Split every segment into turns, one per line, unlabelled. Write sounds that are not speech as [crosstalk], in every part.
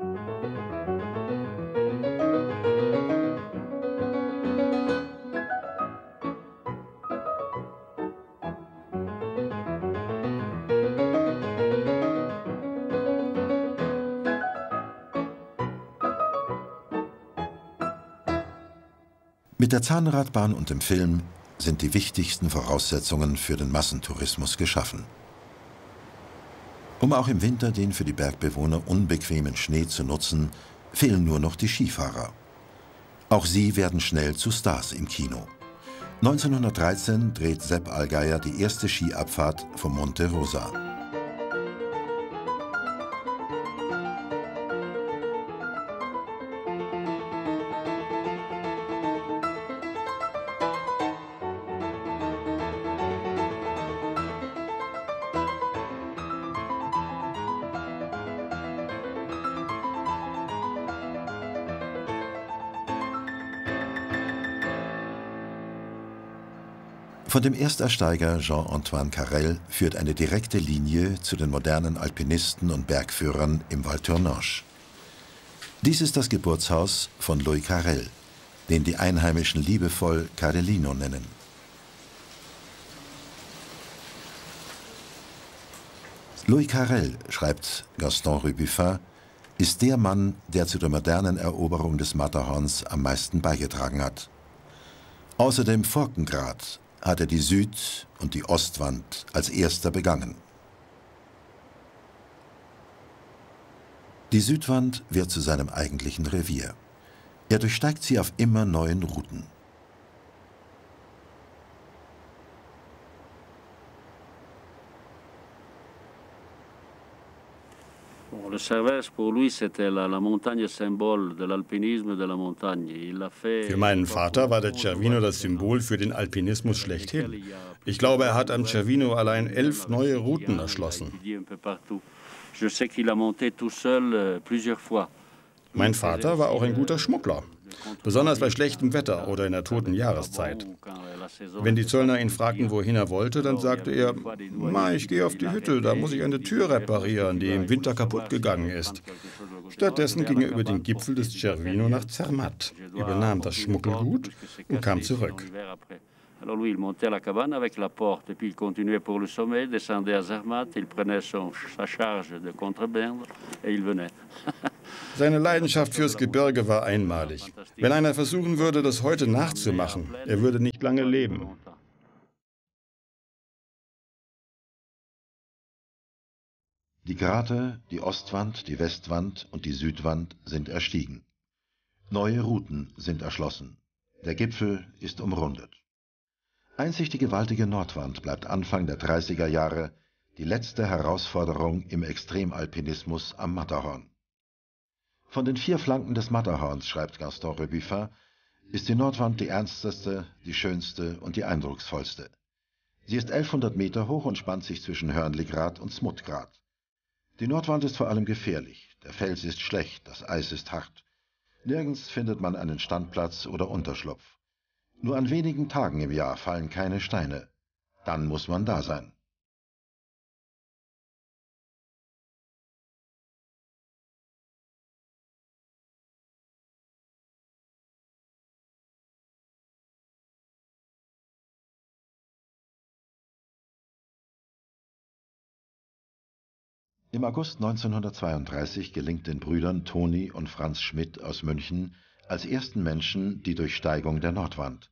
Mit der Zahnradbahn und dem Film sind die wichtigsten Voraussetzungen für den Massentourismus geschaffen. Um auch im Winter den für die Bergbewohner unbequemen Schnee zu nutzen, fehlen nur noch die Skifahrer. Auch sie werden schnell zu Stars im Kino. 1913 dreht Sepp Allgeier die erste Skiabfahrt vom Monte Rosa. Von dem Erstersteiger Jean-Antoine Carrel führt eine direkte Linie zu den modernen Alpinisten und Bergführern im Val Tournanche. Dies ist das Geburtshaus von Louis Carrel, den die Einheimischen liebevoll Carellino nennen. Louis Carrel, schreibt Gaston Rubuffin, ist der Mann, der zu der modernen Eroberung des Matterhorns am meisten beigetragen hat. Außer dem Forkengrad hat er die Süd- und die Ostwand als erster begangen. Die Südwand wird zu seinem eigentlichen Revier. Er durchsteigt sie auf immer neuen Routen.
Le Cervès, pour lui, c'était la, la montagne symbole de l'alpinisme de la montagne. Il a fait
Für meinen Vater war der Cervino das Symbol für den Alpinismus schlechthin. Ich glaube, er hat am Cervino allein elf neue Routen erschlossen.
Euh.
Mein Vater war auch ein guter Schmuggler, besonders bei schlechtem Wetter oder in der toten Jahreszeit. Wenn die Zöllner ihn fragten, wohin er wollte, dann sagte er, Ma, ich gehe auf die Hütte, da muss ich eine Tür reparieren, die im Winter kaputt gegangen ist. Stattdessen ging er über den Gipfel des Cervino nach Zermatt, übernahm das Schmuggelgut und kam zurück.
Alors lui, il montait à la cabane avec la porte, et puis il continuait pour le sommet, descendait à Zermatt, il prenait son, sa charge de contrebande et il venait. [laughs]
Seine Leidenschaft fürs Gebirge war einmalig. Wenn einer versuchen würde, das heute nachzumachen, er würde nicht lange leben.
Die Krater, die Ostwand, die Westwand und die Südwand sind erstiegen. Neue Routen sind erschlossen. Der Gipfel ist umrundet. Einzig die gewaltige Nordwand bleibt Anfang der 30er Jahre die letzte Herausforderung im Extremalpinismus am Matterhorn. Von den vier Flanken des Matterhorns, schreibt Gaston Rebuffin, ist die Nordwand die ernsteste, die schönste und die eindrucksvollste. Sie ist 1100 Meter hoch und spannt sich zwischen Hörnligrad und Smutgrad. Die Nordwand ist vor allem gefährlich. Der Fels ist schlecht, das Eis ist hart. Nirgends findet man einen Standplatz oder Unterschlupf. Nur an wenigen Tagen im Jahr fallen keine Steine. Dann muss man da sein. Im August 1932 gelingt den Brüdern Toni und Franz Schmidt aus München als ersten Menschen die Durchsteigung der Nordwand.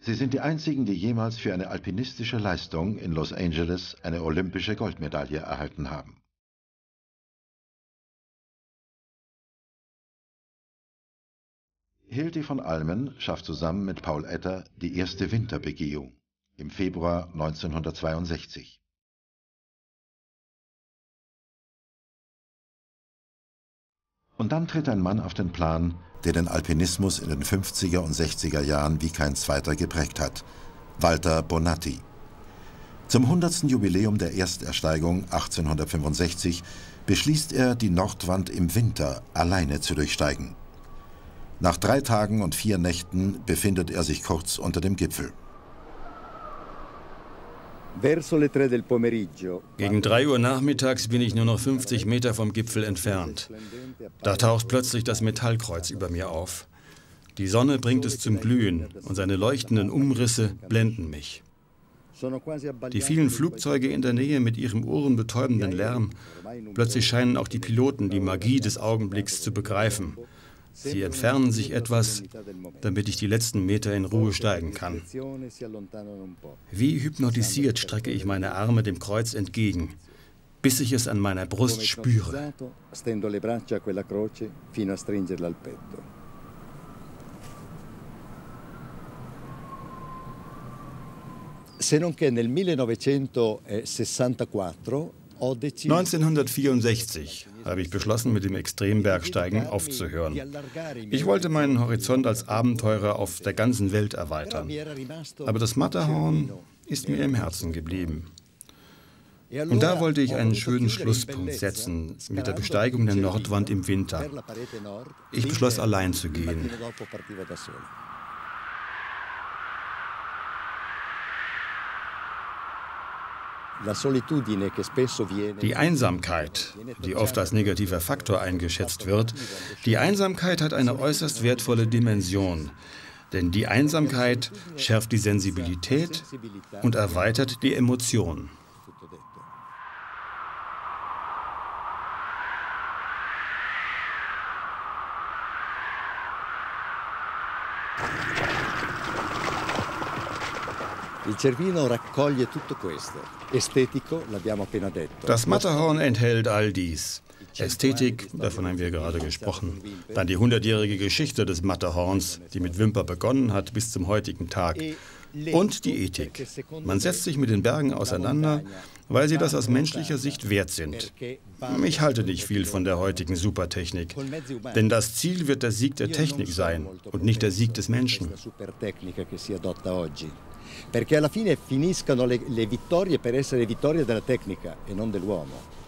Sie sind die einzigen, die jemals für eine alpinistische Leistung in Los Angeles eine olympische Goldmedaille erhalten haben. Hildi von Almen schafft zusammen mit Paul Etter die erste Winterbegehung im Februar 1962. Und dann tritt ein Mann auf den Plan, der den Alpinismus in den 50er und 60er Jahren wie kein zweiter geprägt hat, Walter Bonatti. Zum 100. Jubiläum der Erstersteigung 1865 beschließt er, die Nordwand im Winter alleine zu durchsteigen. Nach drei Tagen und vier Nächten befindet er sich kurz unter dem Gipfel.
Gegen 3 Uhr nachmittags bin ich nur noch 50 Meter vom Gipfel entfernt. Da taucht plötzlich das Metallkreuz über mir auf. Die Sonne bringt es zum Glühen und seine leuchtenden Umrisse blenden mich. Die vielen Flugzeuge in der Nähe mit ihrem ohrenbetäubenden Lärm. Plötzlich scheinen auch die Piloten die Magie des Augenblicks zu begreifen. Sie entfernen sich etwas, damit ich die letzten Meter in Ruhe steigen kann. Wie hypnotisiert strecke ich meine Arme dem Kreuz entgegen, bis ich es an meiner Brust spüre. Se non che nel 1964 1964 habe ich beschlossen, mit dem Extrembergsteigen aufzuhören. Ich wollte meinen Horizont als Abenteurer auf der ganzen Welt erweitern. Aber das Matterhorn ist mir im Herzen geblieben. Und da wollte ich einen schönen Schlusspunkt setzen mit der Besteigung der Nordwand im Winter. Ich beschloss allein zu gehen. Die Einsamkeit, die oft als negativer Faktor eingeschätzt wird, die Einsamkeit hat eine äußerst wertvolle Dimension. Denn die Einsamkeit schärft die Sensibilität und erweitert die Emotionen. Das Matterhorn enthält all dies. Ästhetik, davon haben wir gerade gesprochen. Dann die hundertjährige Geschichte des Matterhorns, die mit Wimper begonnen hat bis zum heutigen Tag. Und die Ethik. Man setzt sich mit den Bergen auseinander, weil sie das aus menschlicher Sicht wert sind. Ich halte nicht viel von der heutigen Supertechnik, denn das Ziel wird der Sieg der Technik sein und nicht der Sieg des Menschen perché alla fine finiscano le, le vittorie per essere vittorie della tecnica e non dell'uomo.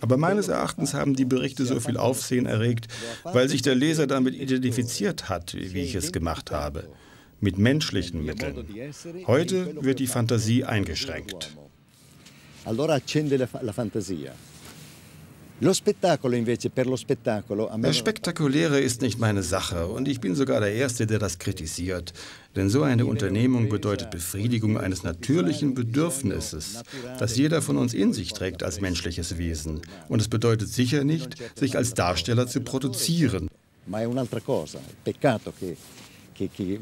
Aber meines Erachtens haben die Berichte so viel Aufsehen erregt, weil sich der Leser damit identifiziert hat, wie ich es gemacht habe, mit menschlichen Mitteln. Heute wird die Fantasie eingeschränkt. Allora accende la fantasia. Das Spektakuläre ist nicht meine Sache und ich bin sogar der Erste, der das kritisiert. Denn so eine Unternehmung bedeutet Befriedigung eines natürlichen Bedürfnisses, das jeder von uns in sich trägt als menschliches Wesen. Und es bedeutet sicher nicht, sich als Darsteller zu produzieren.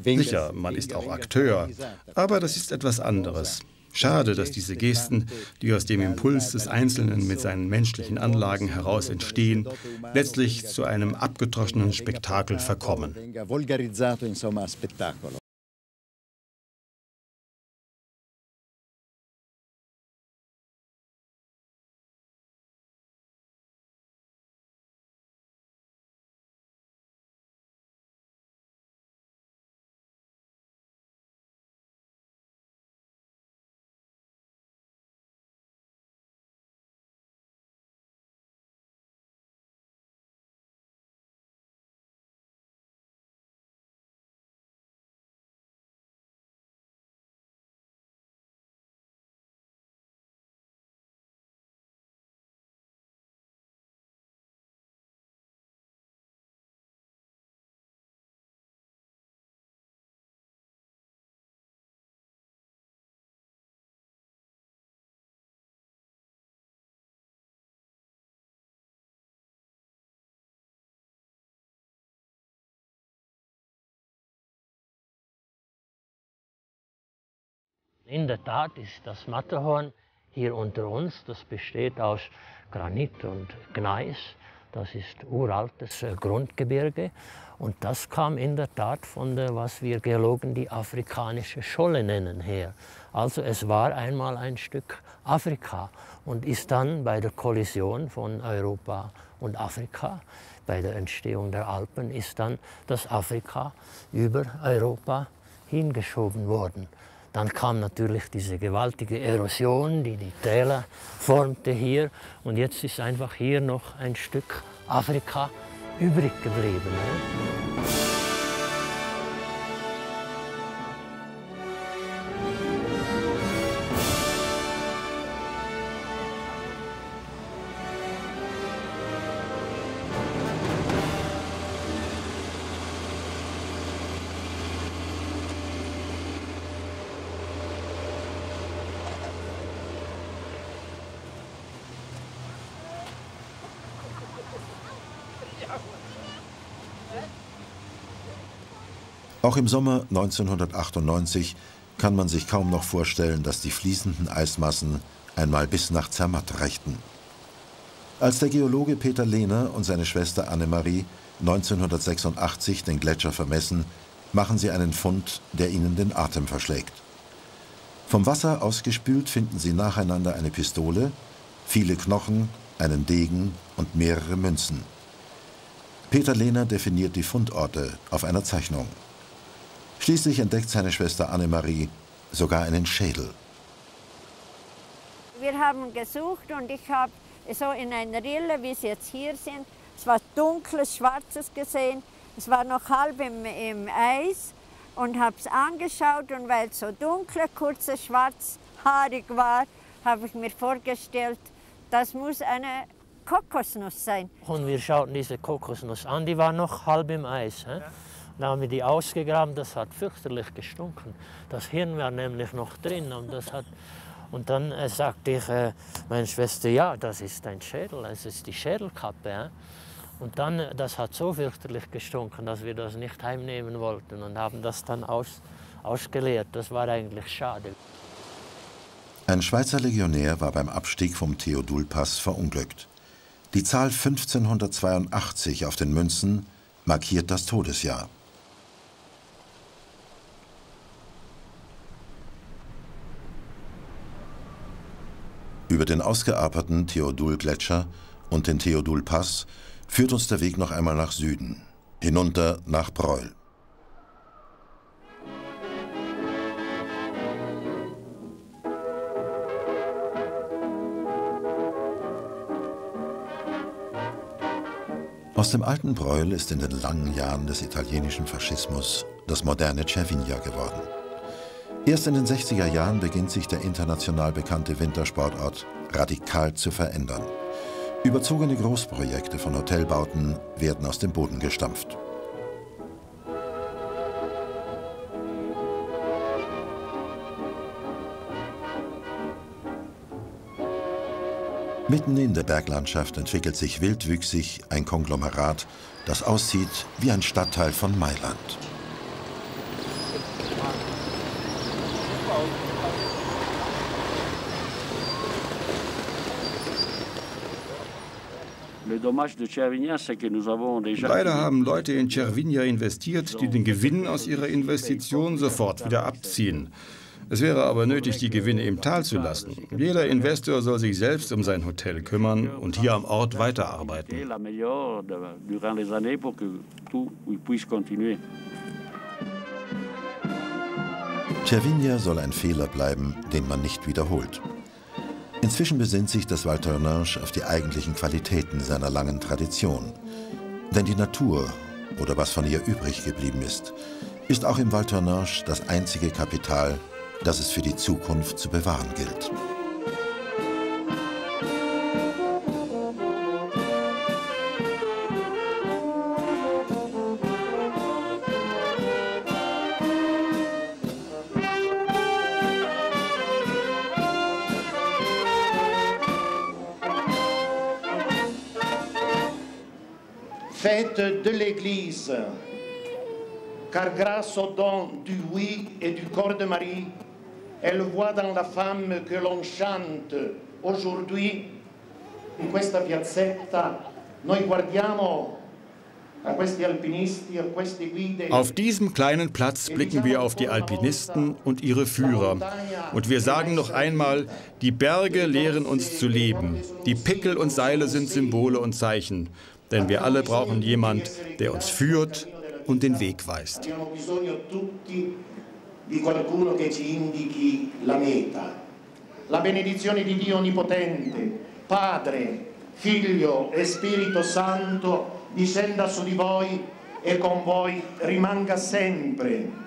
Sicher, man ist auch Akteur, aber das ist etwas anderes. Schade, dass diese Gesten, die aus dem Impuls des Einzelnen mit seinen menschlichen Anlagen heraus entstehen, letztlich zu einem abgedroschenen Spektakel verkommen.
In der Tat ist das Matterhorn hier unter uns, das besteht aus Granit und Gneis. Das ist uraltes äh, Grundgebirge und das kam in der Tat von der, was wir Geologen die afrikanische Scholle nennen, her. Also es war einmal ein Stück Afrika und ist dann bei der Kollision von Europa und Afrika, bei der Entstehung der Alpen, ist dann das Afrika über Europa hingeschoben worden. Dann kam natürlich diese gewaltige Erosion, die die Täler formte hier. Und jetzt ist einfach hier noch ein Stück Afrika übrig geblieben.
Auch im Sommer 1998 kann man sich kaum noch vorstellen, dass die fließenden Eismassen einmal bis nach Zermatt reichten. Als der Geologe Peter Lehner und seine Schwester Annemarie 1986 den Gletscher vermessen, machen sie einen Fund, der ihnen den Atem verschlägt. Vom Wasser ausgespült finden sie nacheinander eine Pistole, viele Knochen, einen Degen und mehrere Münzen. Peter Lehner definiert die Fundorte auf einer Zeichnung. Schließlich entdeckt seine Schwester Annemarie sogar einen Schädel.
Wir haben gesucht und ich habe so in einer Rille, wie Sie jetzt hier sind, es war dunkles, schwarzes gesehen. Es war noch halb im, im Eis und habe es angeschaut und weil es so dunkel, kurze, schwarzhaarig war, habe ich mir vorgestellt, das muss eine Kokosnuss sein.
Und wir schauten diese Kokosnuss an, die war noch halb im Eis. He? Dann haben wir die ausgegraben, das hat fürchterlich gestunken. Das Hirn war nämlich noch drin und das hat und dann äh, sagte ich äh, meine Schwester, ja, das ist ein Schädel, das ist die Schädelkappe. Ja? Und dann, äh, das hat so fürchterlich gestunken, dass wir das nicht heimnehmen wollten und haben das dann aus, ausgeleert. Das war eigentlich schade.
Ein Schweizer Legionär war beim Abstieg vom Theodulpass verunglückt. Die Zahl 1582 auf den Münzen markiert das Todesjahr. Über den ausgeaperten Theodul-Gletscher und den Theodul-Pass führt uns der Weg noch einmal nach Süden, hinunter nach Breul. Aus dem alten Breul ist in den langen Jahren des italienischen Faschismus das moderne Cervinia geworden. Erst in den 60er Jahren beginnt sich der international bekannte Wintersportort radikal zu verändern. Überzogene Großprojekte von Hotelbauten werden aus dem Boden gestampft. Mitten in der Berglandschaft entwickelt sich wildwüchsig ein Konglomerat, das aussieht wie ein Stadtteil von Mailand.
Leider haben Leute in Cervinia investiert, die den Gewinn aus ihrer Investition sofort wieder abziehen. Es wäre aber nötig, die Gewinne im Tal zu lassen. Jeder Investor soll sich selbst um sein Hotel kümmern und hier am Ort weiterarbeiten.
Cervinia soll ein Fehler bleiben, den man nicht wiederholt. Inzwischen besinnt sich das Val Thornage auf die eigentlichen Qualitäten seiner langen Tradition. Denn die Natur, oder was von ihr übrig geblieben ist, ist auch im Val Thornage das einzige Kapital, das es für die Zukunft zu bewahren gilt.
Fête de l'Église, car grâce au don du oui et du corps de Marie, elle voit dans la femme que l'on chante aujourd'hui in questa piazzetta, noi guardiamo
Auf diesem kleinen Platz blicken wir auf die Alpinisten und ihre Führer. Und wir sagen noch einmal, die Berge lehren uns zu leben. Die Pickel und Seile sind Symbole und Zeichen. Denn wir alle brauchen jemand, der uns führt und den Weg weist.
La benedizione di Dio Onnipotente, Padre, Figlio e Spirito Santo discenda su di voi e con voi rimanga sempre.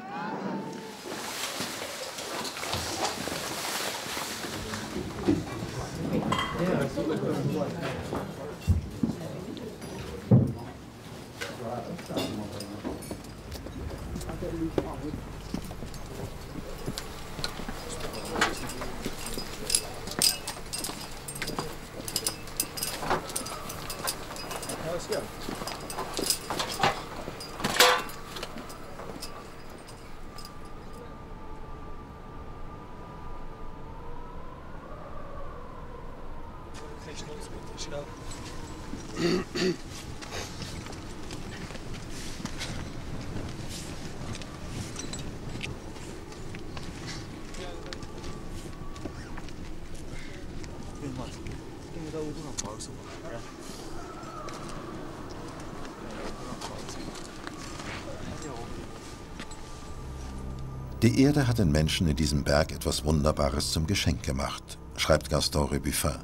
Die Erde hat den Menschen in diesem Berg etwas Wunderbares zum Geschenk gemacht, schreibt Gaston Rebuffin.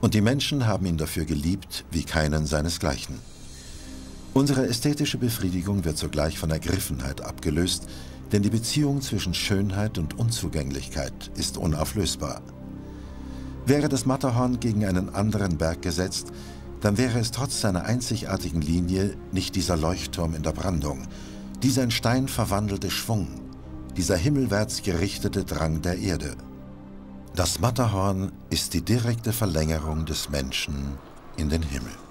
Und die Menschen haben ihn dafür geliebt wie keinen seinesgleichen. Unsere ästhetische Befriedigung wird sogleich von Ergriffenheit abgelöst, denn die Beziehung zwischen Schönheit und Unzugänglichkeit ist unauflösbar. Wäre das Matterhorn gegen einen anderen Berg gesetzt, dann wäre es trotz seiner einzigartigen Linie nicht dieser Leuchtturm in der Brandung, dieser in Stein verwandelte Schwung, dieser himmelwärts gerichtete Drang der Erde. Das Matterhorn ist die direkte Verlängerung des Menschen in den Himmel.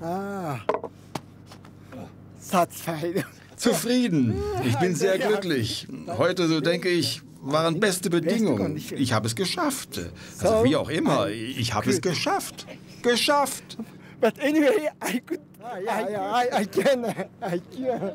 Ah. Satisfied. [laughs]
Zufrieden. Ich bin sehr glücklich. Heute, so denke ich, waren beste Bedingungen. Ich habe es geschafft. Also wie auch immer, ich habe es geschafft. Geschafft.
But anyway, I could. I, I, I, I can. I can.